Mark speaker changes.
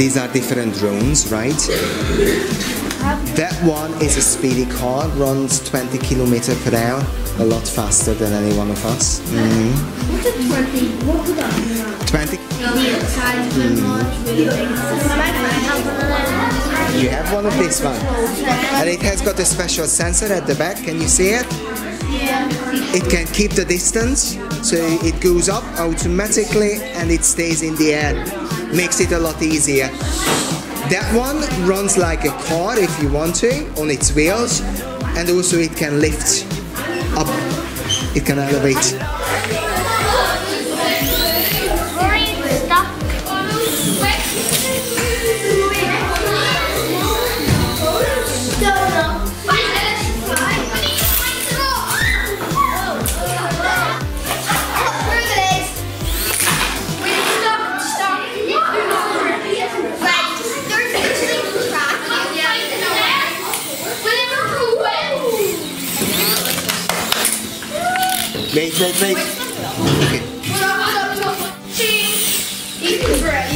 Speaker 1: these are different drones, right? That one is a speedy car, runs 20 kilometer per hour, a lot faster than any one of us. Mhm.
Speaker 2: What's a 20? What would that be?
Speaker 1: 20.
Speaker 2: The inside of the car is really big. My friend has one of those.
Speaker 1: You have one of this one, and it has got a special sensor at the back. Can you see it? It can keep the distance, so it goes up automatically and it stays in the air. Makes it a lot easier. That one runs like a car if you want to on its wheels, and also it can lift up. It can elevate. Wait, wait, wait. Okay.
Speaker 2: Eat the bread.